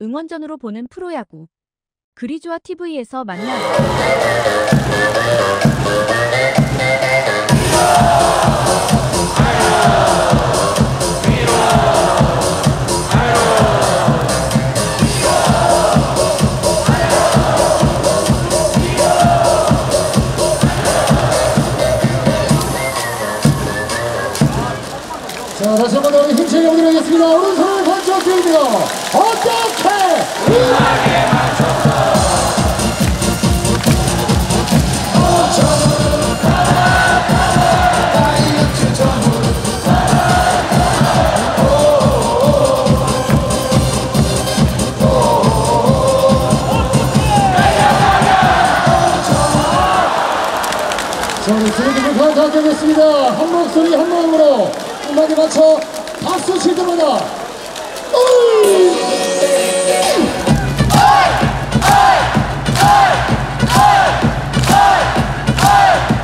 응원전으로 보는 프로야구. 그리조아 TV에서 만나요. 자, 다시 한번 우리 힘차게 오도록 하겠습니다. 오른손을 번쩍 들고요. 어떻게? 자, 우리 주민들 감사하겠습니다. 한 목소리 한 마음으로 음악에 맞춰 박수 칠 때마다 자,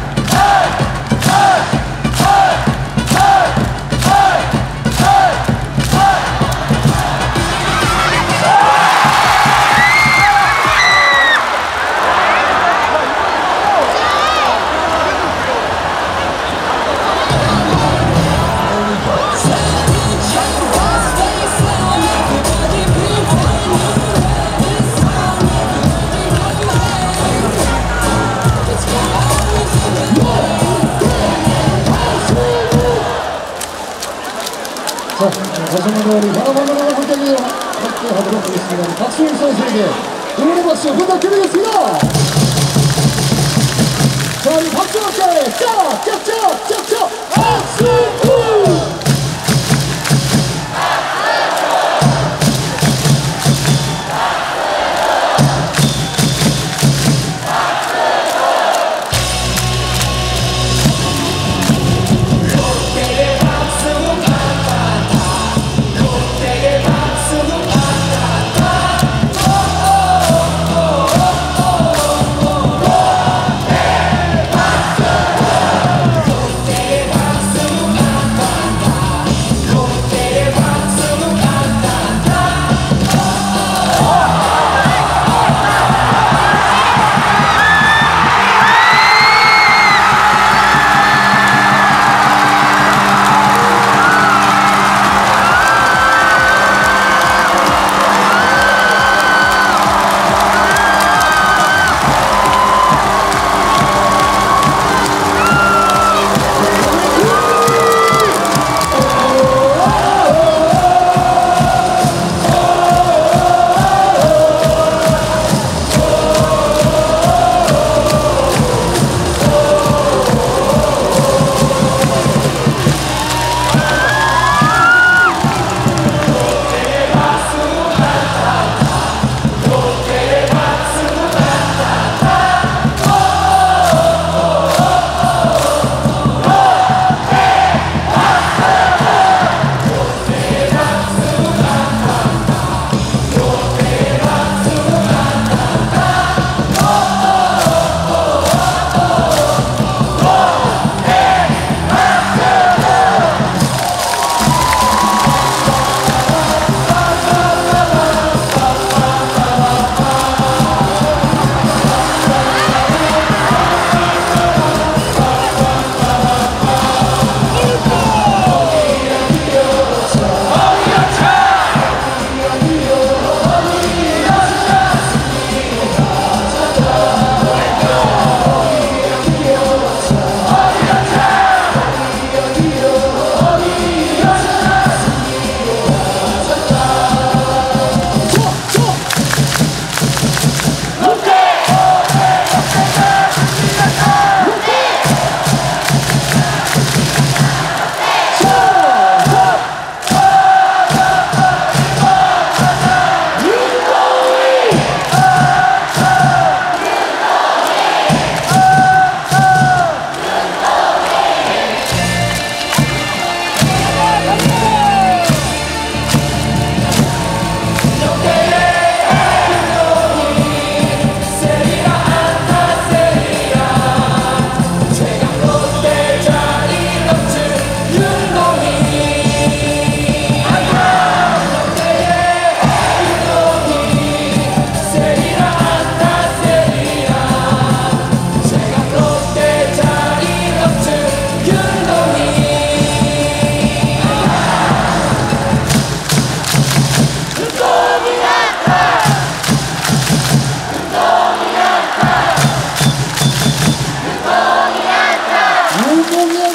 다시 한번 우리 하나만으로 함께 하도록 하겠습니다. 박수일 선수에게 응원의 박수 부탁드리겠습니다. 자, 우리 박수 함께 짝, 짝, 짝, 짝, 짝, 박수! Oh, 呜